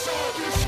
Show